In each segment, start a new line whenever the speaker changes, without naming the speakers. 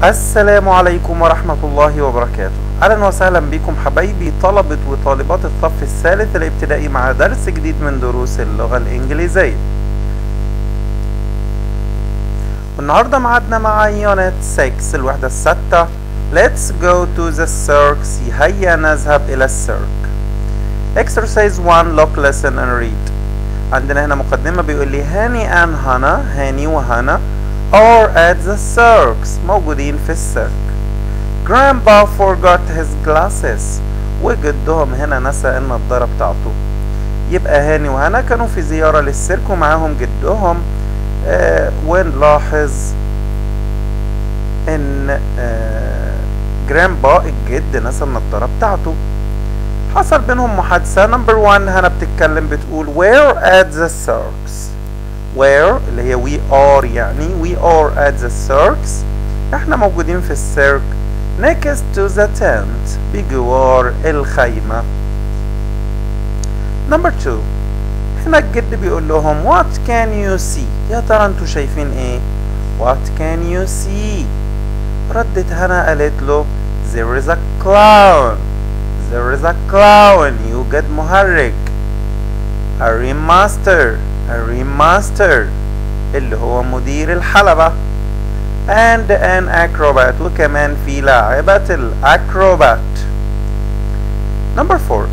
السلام عليكم ورحمة الله وبركاته. أهلا وسهلا بكم حبايبي طلبة وطالبات الصف الثالث الابتدائي مع درس جديد من دروس اللغة الإنجليزية. والنهاردة معادنا مع unit 6 الوحدة الستة. Let's go to the circus هيا نذهب إلى السيرك. Exercise 1 Look, listen and read. عندنا هنا مقدمة بيقول لي Hany and Hana هاني وهانا. Are at the circus موجودين في السيرك. Grandpa forgot his glasses. وجدهم هنا نسى النضارة بتاعته. يبقى هاني وهنا كانوا في زيارة للسيرك ومعاهم جدهم. آه ونلاحظ إن آه grandpa الجد نسى النضارة بتاعته. حصل بينهم محادثة. number 1 هنا بتتكلم بتقول we're at the circus where اللي هي we are يعني we are at the circus إحنا موجودين في السيرك next to the tent بجوار الخيمة نمبر 2 هنا الجد بيقول لهم what can you see يا ترى أنتوا شايفين إيه what can you see ردت هنا قالت له there is a clown there is a clown يوجد مهرج a ringmaster ringmaster اللي هو مدير الحلبة. And an acrobat وكمان في لاعبة الأكروبات. Number 4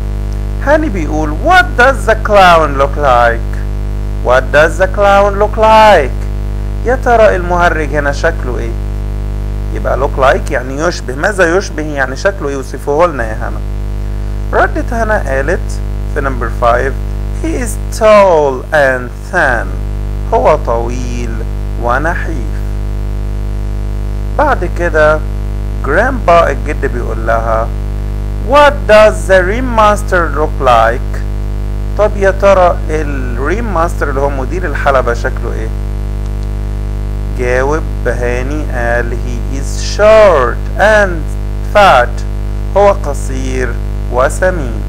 هاني بيقول what does the clown look like? What does the clown look like? يا ترى المهرج هنا شكله إيه؟ يبقى look like يعني يشبه. ماذا يشبه يعني شكله يوصفه لنا يا هنا. ردت هنا قالت في number 5 he is tall and thin هو طويل ونحيف بعد كده grandpa الجد بيقول لها What does the ringmaster look like? طب يا ترى ال ringmaster اللي هو مدير الحلبة شكله إيه؟ جاوب هاني قال he is short and fat هو قصير وسمين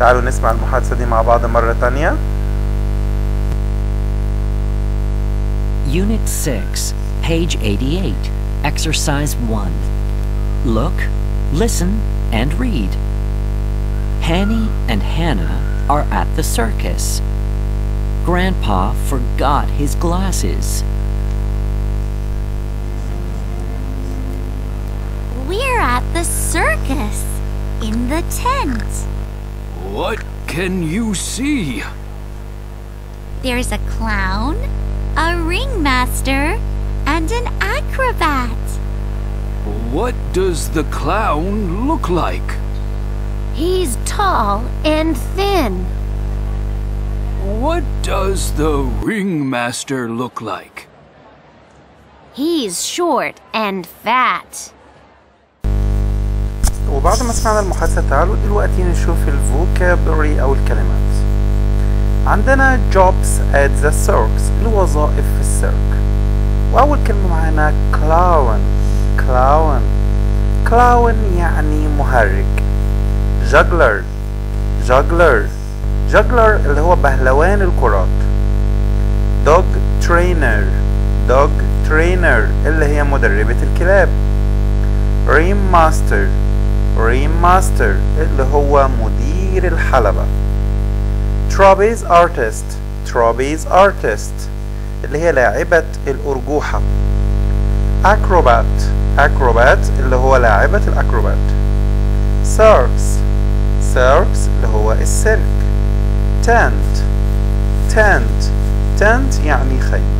تعالوا نسمع المحادثة دي مع بعض مرة تانية
Unit 6, page 88, exercise 1. Look, listen, and read. Hanny and Hannah are at the circus. Grandpa forgot his glasses.
We're at the circus in the tent.
What can you see?
There's a clown, a ringmaster, and an acrobat.
What does the clown look like?
He's tall and thin.
What does the ringmaster look like?
He's short and fat.
وبعد ما سمعنا المحادثة تعالوا دلوقتي نشوف الفوكابري أو الكلمات. عندنا jobs at the circus الوظائف في السيرك. وأول كلمة معانا clown clown. clown يعني مهرج. juggler juggler. juggler اللي هو بهلوان الكرات. dog trainer dog trainer اللي هي مدربة الكلاب. ring master ring master اللي هو مدير الحلبة. Trapeze artist trapeze artist اللي هي لاعبة الأرجوحة. Acrobat acrobat اللي هو لاعبة الأكروبات. Circus circus اللي هو السيرك tent tent tent يعني خيم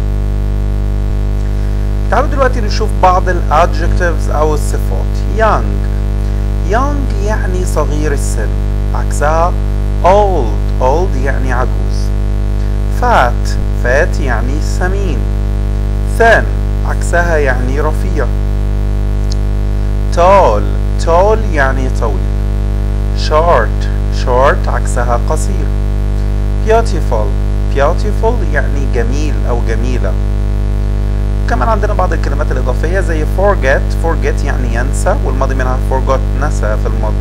تعالوا دلوقتي نشوف بعض ال adjectives أو الصفات. Young young يعني صغير السن. عكسها old. Old يعني عجوز. Fat. Fat يعني سمين. Thin. عكسها يعني رفيع. Tall. Tall يعني طويل. Short. Short عكسها قصير. Beautiful. Beautiful يعني جميل أو جميلة. كمان عندنا بعض الكلمات الإضافية زي forget forget يعني ينسى والماضي منها forgot نسى في الماضي.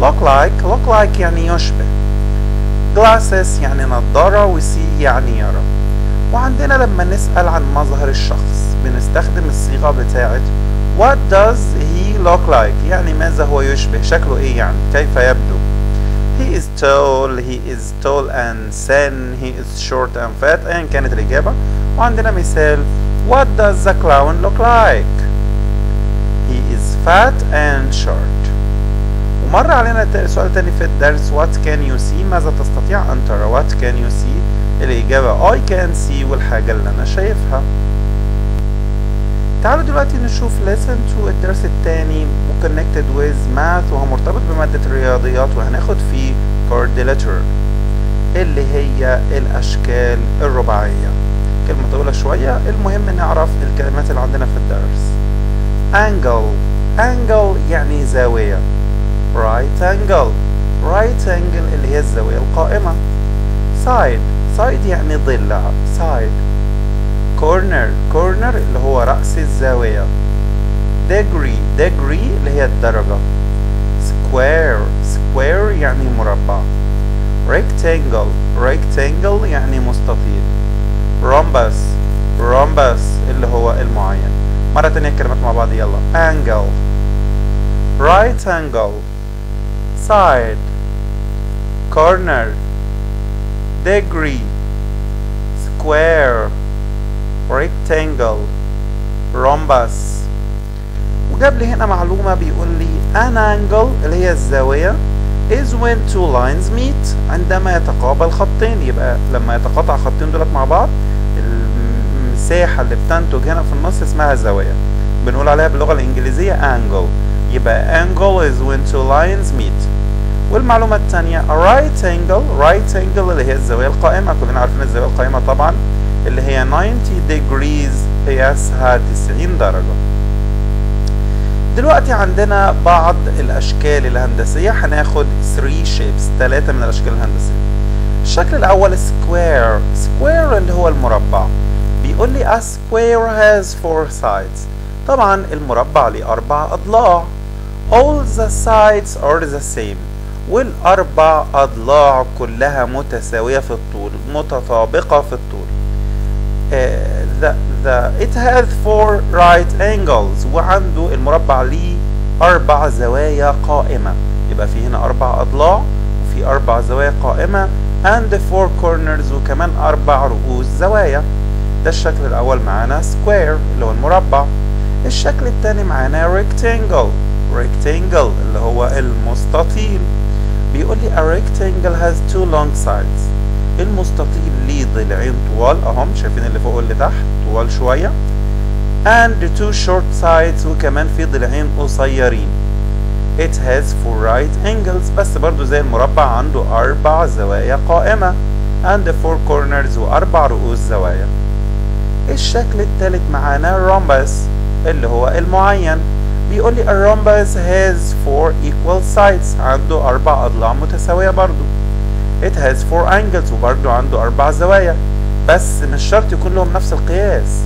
look like look like يعني يشبه. glasses يعني نظارة و see يعني يرى. وعندنا لما نسأل عن مظهر الشخص بنستخدم الصيغة بتاعت what does he look like يعني ماذا هو يشبه؟ شكله إيه يعني؟ كيف يبدو؟ he is tall he is tall and thin he is short and fat ايا كانت الإجابة. وعندنا مثال what does the clown look like? He is fat and short. ومر علينا سؤال تاني في الدرس what can you see ماذا تستطيع أن ترى؟ what can you see الإجابة I can see والحاجة اللي أنا شايفها. تعالوا دلوقتي نشوف lesson 2 الدرس التاني connected with math وهو مرتبط بمادة الرياضيات وهناخد فيه quadrilateral اللي هي الأشكال الرباعية. كلمة طويلة شوية المهم نعرف الكلمات اللي عندنا في الدرس. Angle. Angle يعني زاوية. Right angle. Right angle اللي هي الزاوية القائمة. Side. Side يعني ضلع side. Corner. Corner اللي هو رأس الزاوية. Degree. Degree اللي هي الدرجة. Square. Square يعني مربع. Rectangle. Rectangle يعني مستطيل. Rhombus rhombus اللي هو المعين. مرة تانية الكلمات مع بعض. يلا. Angle. Right angle. Side. Corner. Degree. Square. Rectangle. Rhombus. وجاب لي هنا معلومة بيقول لي an angle اللي هي الزاوية is when two lines meet عندما يتقابل خطين. يبقى لما يتقاطع خطين دولت مع بعض المساحة اللي بتنتج هنا في النص اسمها زاوية بنقول عليها باللغة الإنجليزية angle. يبقى angle is when two lines meet. والمعلومة الثانية right angle right angle اللي هي الزاوية القائمة. كلنا عارفين الزاوية القائمة طبعا اللي هي 90 degrees قياسها 90 درجة. دلوقتي عندنا بعض الأشكال الهندسية. هناخد 3 shapes ثلاثة من الأشكال الهندسية. الشكل الأول square square اللي هو المربع. بيقول لي a square has four sides. طبعا المربع ليه أربع أضلاع. All the sides are the same. والأربع أضلاع كلها متساوية في الطول متطابقة في الطول. Uh, the, the, it has four right angles. وعنده المربع ليه أربع زوايا قائمة. يبقى في هنا أربع أضلاع وفي أربع زوايا قائمة and four corners وكمان أربع رؤوس زوايا. ده الشكل الأول معانا. Square اللي هو المربع. الشكل التاني معانا rectangle. Rectangle اللي هو المستطيل. بيقول لي a rectangle has two long sides. المستطيل ليه ضلعين طوال أهم. شايفين اللي فوق واللي تحت؟ طوال شوية. And two short sides وكمان في ضلعين قصيرين. It has four right angles. بس برضو زي المربع عنده أربع زوايا قائمة. And four corners وأربع رؤوس زوايا. الشكل التالت معانا rhombus اللي هو المعين. بيقول لي الرومبس has four equal sides عنده أربع أضلاع متساوية برضو. It has four angles وبرضو عنده أربع زوايا. بس مش شرط يكون لهم نفس القياس.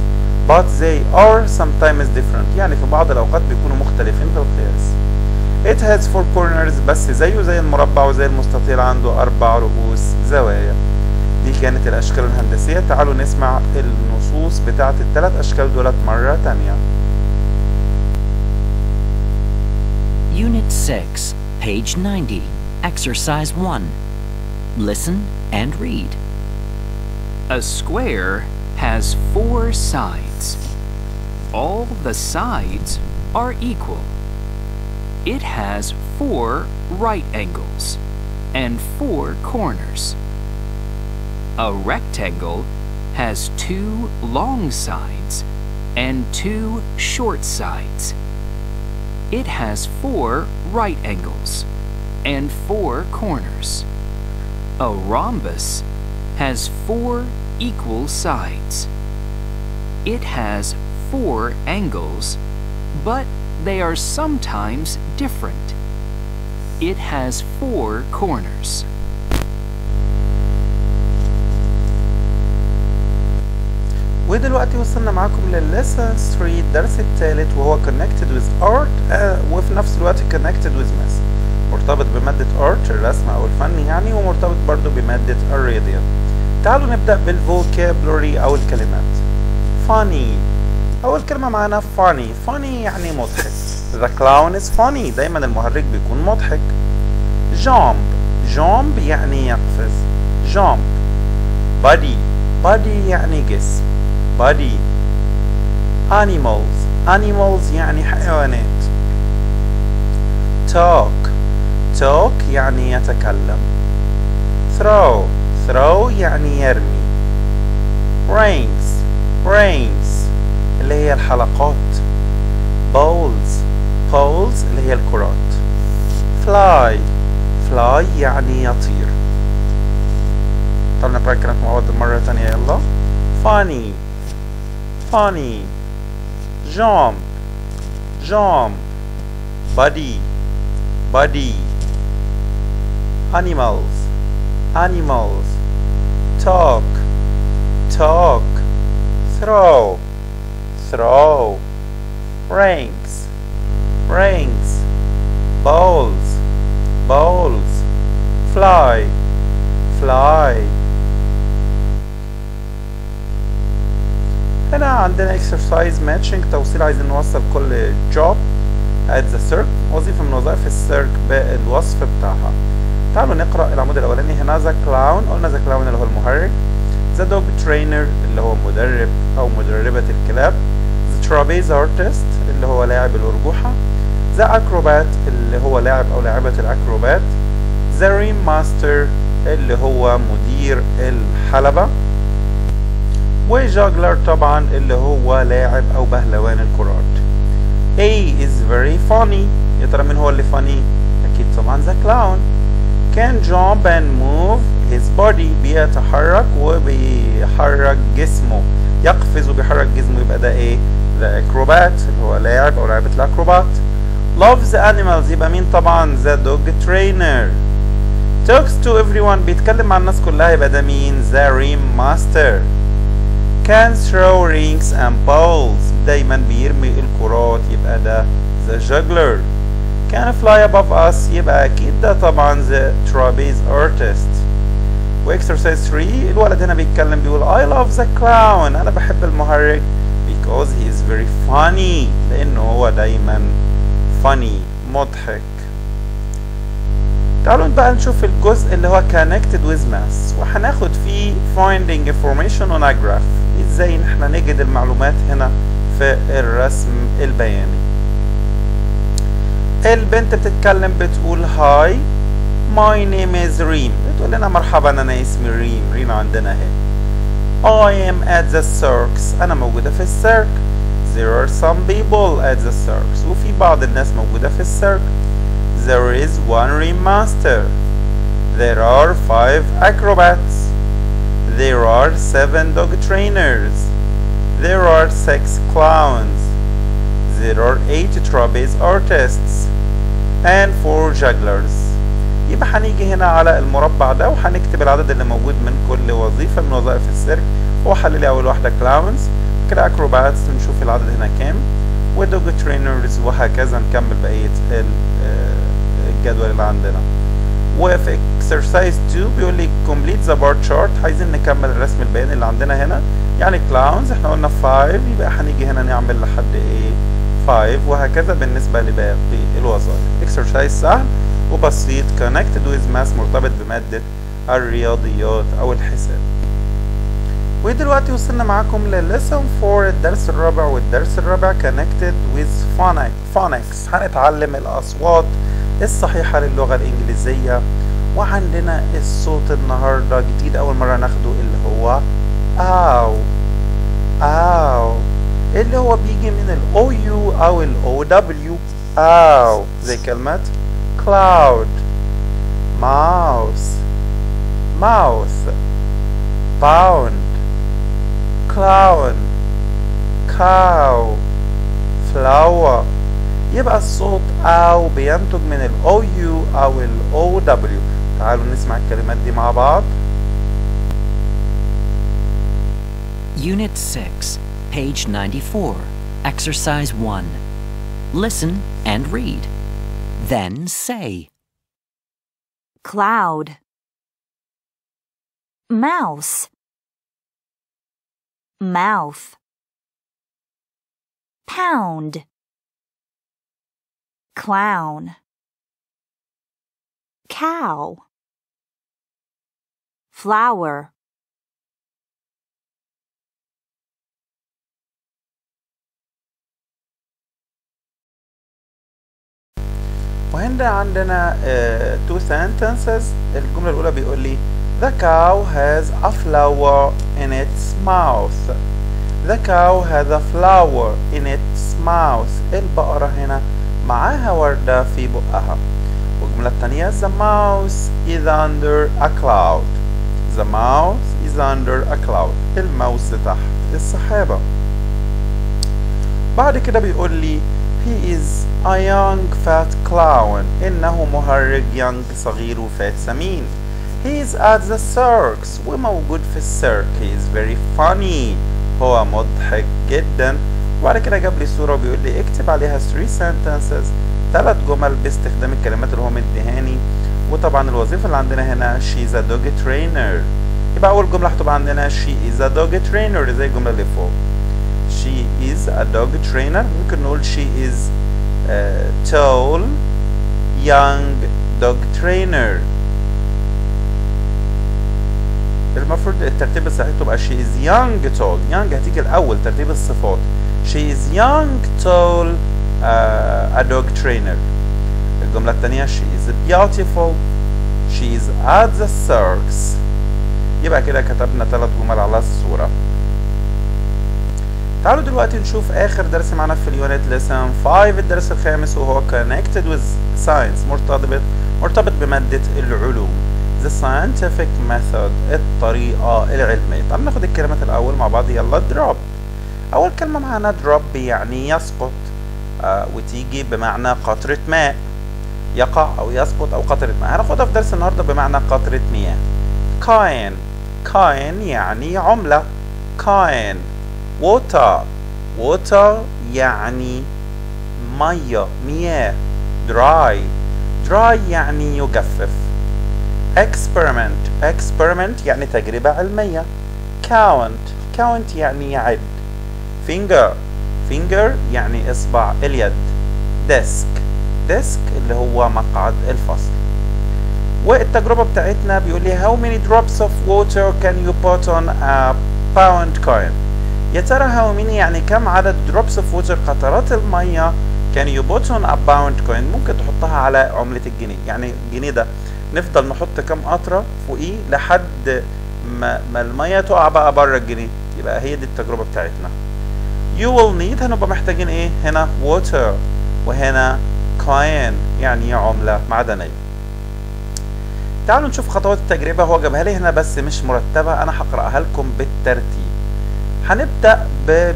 But they are sometimes different. يعني في بعض الأوقات بيكونوا مختلفين في القياس. It has four corners بس زيه زي المربع وزي المستطيل عنده أربع رؤوس زوايا. دي كانت الأشكال الهندسية تعالوا نسمع النصوص بتاعت الثلاث أشكال دولت مرة تانية
Unit 6, page 90, exercise 1. Listen and read.
A square has four sides. All the sides are equal. It has four right angles and four corners. A rectangle has two long sides and two short sides. It has four right angles and four corners. A rhombus has four equal sides. It has four angles, but they are sometimes different. It has four corners.
ودلوقتي وصلنا معاكم للليسن 3 الدرس الثالث وهو connected with art آه وفي نفس الوقت connected with math مرتبط بمادة art الرسم أو الفن يعني ومرتبط برضو بمادة الرياضيات. تعالوا نبدأ بالفوكابلوري أو الكلمات. Funny. أول كلمة معانا funny. Funny يعني مضحك. The clown is funny. دايما المهرج بيكون مضحك. Jump. Jump يعني يقفز. Jump. Body body يعني جسم body animals. Animals يعني حيوانات. Talk. Talk يعني يتكلم. Throw. Throw يعني يرمي. Rings. Rings اللي هي الحلقات. Bowls. Bowls اللي هي الكرات. Fly. Fly يعني يطير. طب الكلام مع بعض مرة تانية. يلا. Funny. Funny. Jump. Jump. Buddy. Buddy. Animals. Animals. Talk. Talk. Throw. Throw. Rings rings bowls. Bowls. Fly. Fly هنا عندنا exercise matching توصيل عايزين نوصل كل job at the circ. وظيفة من وظائف السيرك بالوصف بتاعها. تعالوا نقرأ العمود الأولاني. هنا the clown. قلنا the clown اللي هو المهرج the dog trainer اللي هو مدرب أو مدربة الكلاب. the trapeze artist اللي هو لاعب الأرجوحة the acrobat اللي هو لاعب أو لاعبة الأكروبات. the ring master اللي هو مدير الحلبة. وجاجلر طبعا اللي هو لاعب أو بهلوان الكرات. A is very funny. يا ترى مين هو اللي funny؟ أكيد طبعا the clown. Can jump and move his body. بيتحرك وبيحرك جسمه. يقفز وبيحرك جسمه. يبقى ده إيه؟ the acrobat اللي هو لاعب أو لاعبة الأكروبات. Loves animals. يبقى مين طبعا؟ the dog trainer. Talks to everyone. بيتكلم مع الناس كلها. يبقى ده مين؟ the ring master. can throw rings and balls دايما بيرمي الكرات يبقى ده the juggler can fly above us يبقى أكيد ده طبعا the trapeze artist وإكسرسايز 3 الولد هنا بيتكلم بيقول I love the clown أنا بحب المهرج because he is very funny لأنه هو دايما funny مضحك تعالوا بقى نشوف الجزء اللي هو connected with math وهناخد فيه finding information on a graph إزاي إن إحنا نجد المعلومات هنا في الرسم البياني؟ البنت بتتكلم بتقول هاي my name is ريم بتقول لنا مرحبا أنا اسمي ريم ريم عندنا أهي. I am at the circus. أنا موجودة في السيرك. There are some people at the circus. وفي بعض الناس موجودة في السيرك. There is one ringmaster there are five acrobats. There are seven dog trainers. There are six clowns. There are eight trapeze artists. And four jugglers. يبقى هنيجي هنا على المربع ده وهنكتب العدد اللي موجود من كل وظيفة من وظائف السيرك. هو حل لي أول واحدة clowns كده acrobats نشوف العدد هنا كام. و dog trainers وهكذا نكمل بقية الجدول اللي عندنا. وفي exercise 2 بيقول لي complete the bar chart عايزين نكمل الرسم البياني اللي عندنا هنا. يعني clowns إحنا قلنا 5 يبقى هنيجي هنا نعمل لحد إيه 5 وهكذا بالنسبة لباقي الوظائف. exercise سهل وبسيط. Connected with math مرتبط بمادة الرياضيات أو الحساب. ودلوقتي وصلنا معاكم ل lesson 4 الدرس الرابع والدرس الرابع connected with phonics. phonics. هنتعلم الأصوات الصحيحة للغة الإنجليزية. وعندنا الصوت النهاردة. جديد أول مرة ناخده اللي هو آو. آو. اللي هو بيجي من ال OU أو ال OW آو. زي كلمة cloud. Mouse. Mouth pound. Clown. Cow. Flower. يبقى الصوت أو بينتج من ال OU أو ال OW تعالوا نسمع الكلمات دي مع بعض
Unit 6, page 94, exercise 1. Listen and read. Then say.
Cloud. Mouse. Mouth.
pound clown cow flower
وهنا عندنا uh, two sentences الجملة الأولى بيقول لي The cow has a flower in its mouth The cow has a flower in its mouth البقرة هنا معاها وردة في بقها. والجملة التانية The mouse is under a cloud. The mouse is under a cloud. الماوس تحت السحابة. بعد كده بيقول لي He is a young fat clown. إنه مهرج young صغير وفات سمين. He is at the circus. وموجود في السيرك He is very funny. هو مضحك جدا. وبعد كده جاب لي صورة وبيقول لي اكتب عليها 3 sentences. ثلاث جمل باستخدام الكلمات اللي هو مديهاني. وطبعا الوظيفة اللي عندنا هنا she's a dog trainer. يبقى أول جملة هتبقى عندنا she is a dog trainer. زي الجملة اللي فوق. She is a dog trainer. ممكن نقول she is a tall young dog trainer. المفروض الترتيب الصحيح تبقى she is young tall. Young هتيجي الأول ترتيب الصفات. She is young tall uh, a dog trainer. الجملة الثانية she is beautiful. She is at the circus. يبقى كده كتبنا ثلاث جمل على الصورة تعالوا دلوقتي نشوف آخر درس معانا في اليونت لسن 5 الدرس الخامس وهو connected with science. مرتبط مرتبط بمادة العلوم the scientific method الطريقة العلمية طب ناخد الكلمات الأول مع بعض يلا drop. أول كلمة معانا drop يعني يسقط آه وتيجي بمعنى قطرة ماء. يقع أو يسقط أو قطرة ماء. هناخدها في درس النهاردة بمعنى قطرة مياه. coin coin يعني عملة. coin water. water يعني مية مياه. dry. dry يعني يجفف. experiment. experiment يعني تجربة علمية. count. count يعني يعد finger finger يعني إصبع اليد. Desk. Desk اللي هو مقعد الفصل. والتجربة بتاعتنا بيقول لي how many drops of water can you put on a pound coin? يا ترى how many يعني كم عدد drops of water قطرات المية can you put on a pound coin ممكن تحطها على عملة الجنيه. يعني الجنيه ده نفضل نحط كم قطرة فوقيه لحد ما, ما المية تقع بقى بره الجنيه. يبقى هي دي التجربة بتاعتنا. You will need هنبقى محتاجين إيه؟ هنا water وهنا coin يعني عملة معدنية. تعالوا نشوف خطوات التجربة. هو جابها لي هنا بس مش مرتبة. أنا هقرأها لكم بالترتيب. هنبدأ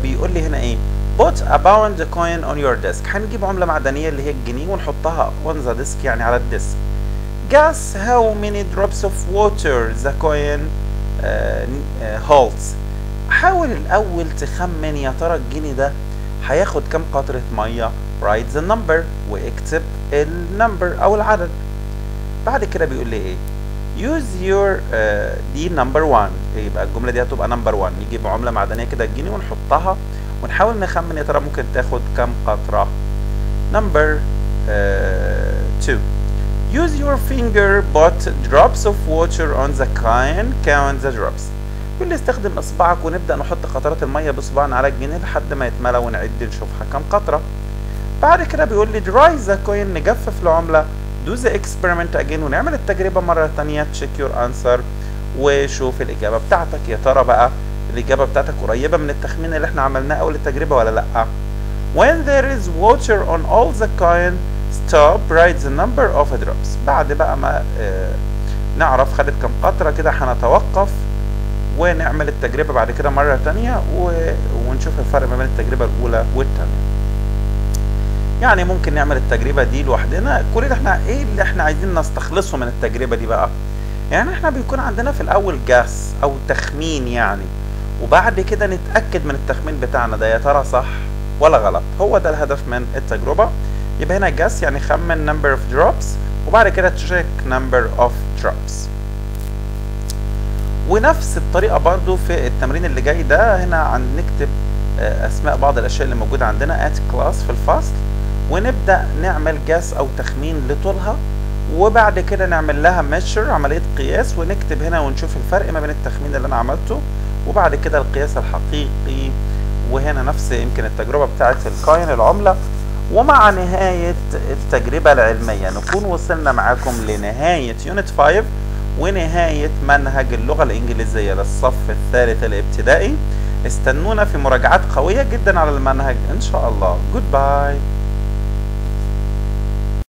بيقول لي هنا إيه؟ Put a pound coin on your desk. هنجيب عملة معدنية اللي هي الجنيه ونحطها on the desk يعني على الديسك. Guess how many drops of water the coin uh, holds. حاول الأول تخمن يا ترى الجنيه ده هياخد كام قطرة مية؟ Write the number واكتب ال number أو العدد. بعد كده بيقول لي إيه؟ Use your uh, دي number 1 يبقى الجملة دي هتبقى number 1 نجيب عملة معدنية كده تجيني ونحطها ونحاول نخمن يا ترى ممكن تاخد كام قطرة. number 2 use your finger put drops of water on the coin count the drops. استخدم إصبعك ونبدأ نحط قطرات المية بصباعنا على الجنيه لحد ما يتملى ونعد نشوفها كام قطرة. بعد كده بيقول لي dry the coin نجفف العملة do the experiment again ونعمل التجربة مرة تانية check your answer وشوف الإجابة بتاعتك. يا ترى بقى الإجابة بتاعتك قريبة من التخمين اللي إحنا عملناه أول التجربة ولا لأ؟ When there is water on all the coin stop write the number of drops. بعد بقى ما آه نعرف خدت كم قطرة كده هنتوقف. ونعمل التجربة بعد كده مرة تانية ونشوف الفرق ما بين التجربة الأولى والتانية. يعني ممكن نعمل التجربة دي لوحدنا. كل اللي إحنا إيه اللي إحنا عايزين نستخلصه من التجربة دي بقى؟ يعني إحنا بيكون عندنا في الأول جاس أو تخمين يعني. وبعد كده نتأكد من التخمين بتاعنا ده يا ترى صح ولا غلط؟ هو ده الهدف من التجربة. يبقى هنا جاس يعني خمن number of drops. وبعد كده check number of drops. ونفس الطريقة برضو في التمرين اللي جاي ده. هنا نكتب آه، أسماء بعض الأشياء اللي موجودة عندنا at class في الفصل ونبدأ نعمل guess أو تخمين لطولها وبعد كده نعمل لها measure عملية قياس ونكتب هنا ونشوف الفرق ما بين التخمين اللي أنا عملته وبعد كده القياس الحقيقي وهنا نفس يمكن التجربة بتاعت ال coin العملة. ومع نهاية التجربة العلمية نكون وصلنا معاكم لنهاية unit 5 ونهاية منهج اللغة الإنجليزية للصف الثالث الابتدائي. استنونا في مراجعات قوية جدا على المنهج. إن شاء الله. باي